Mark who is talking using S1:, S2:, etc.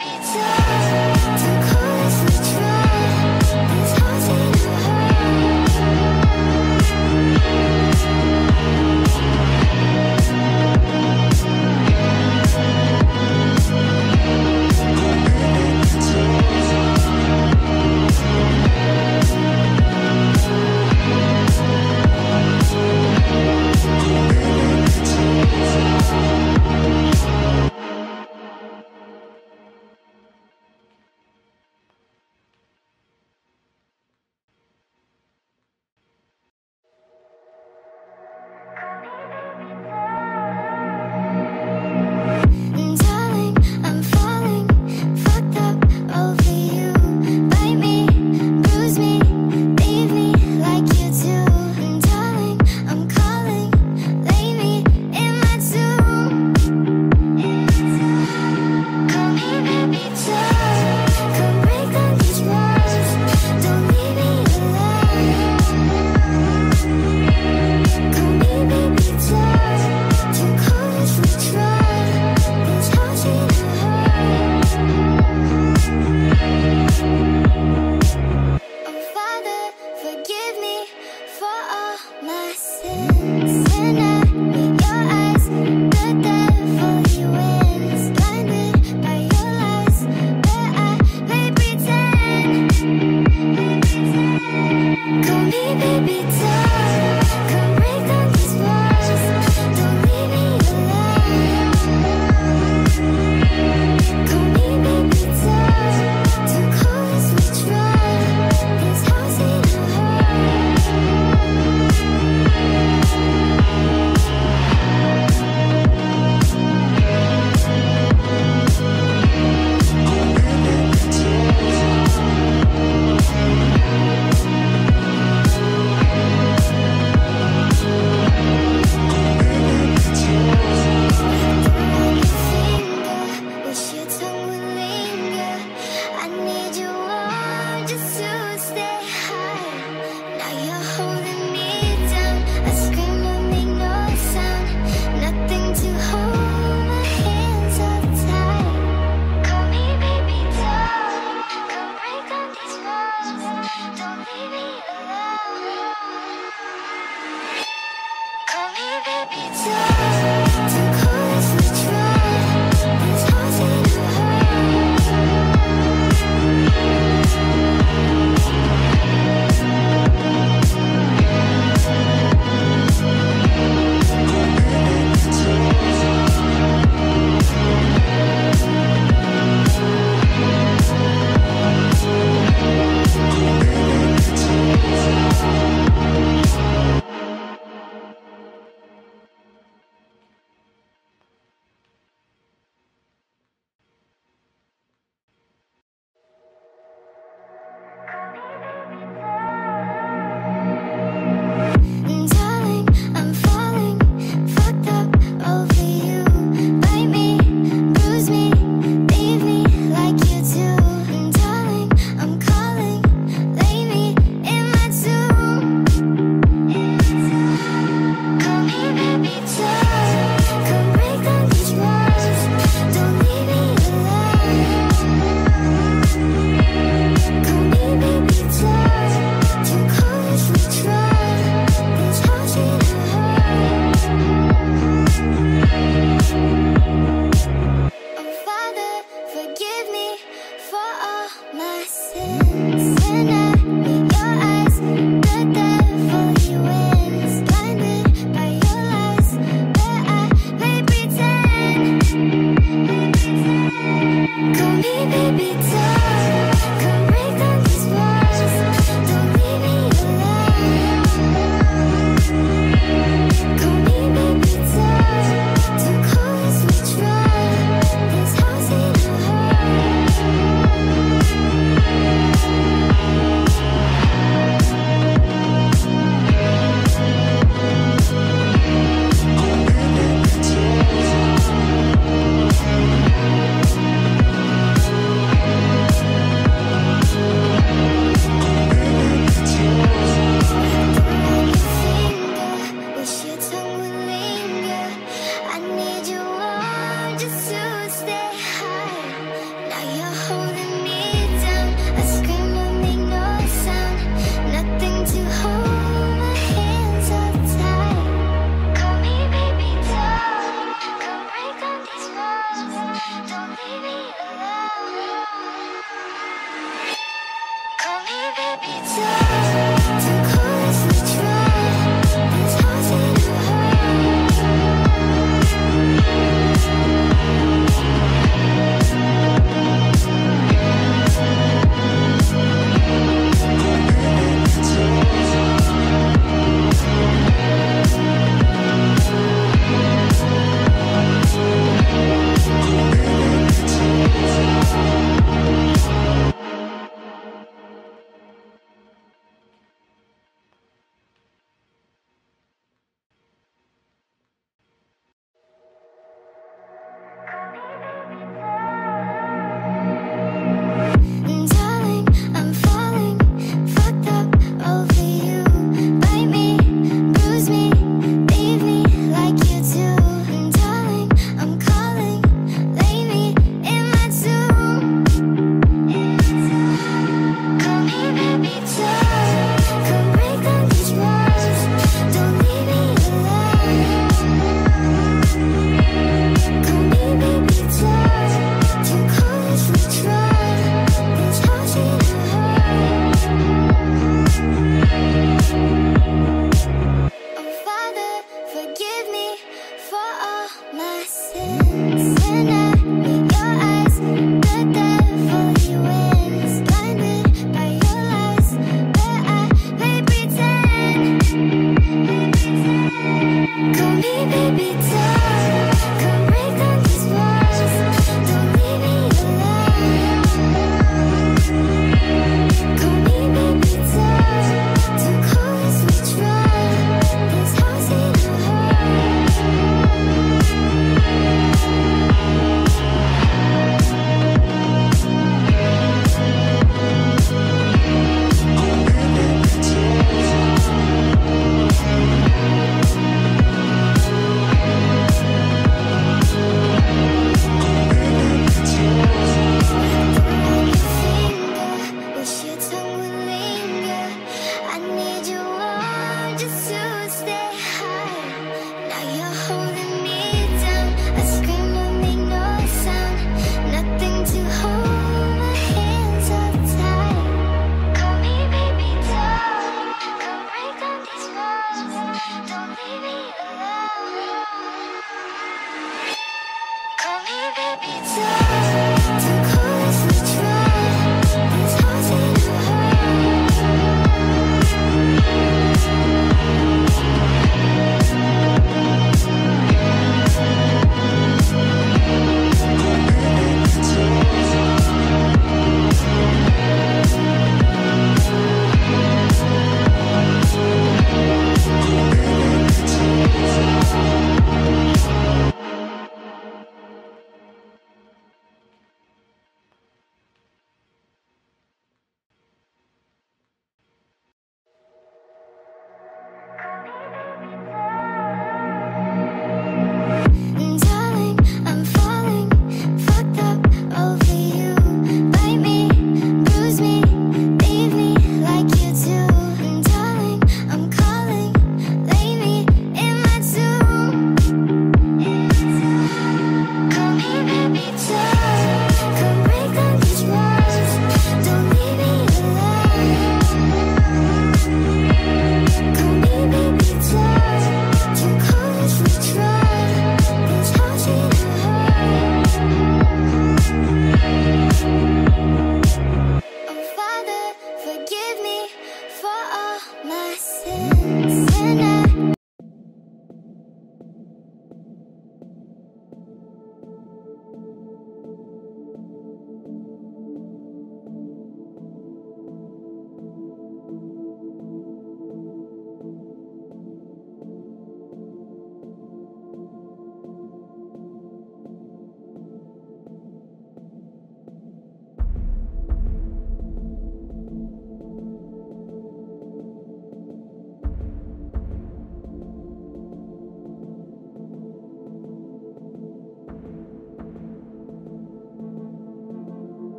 S1: It's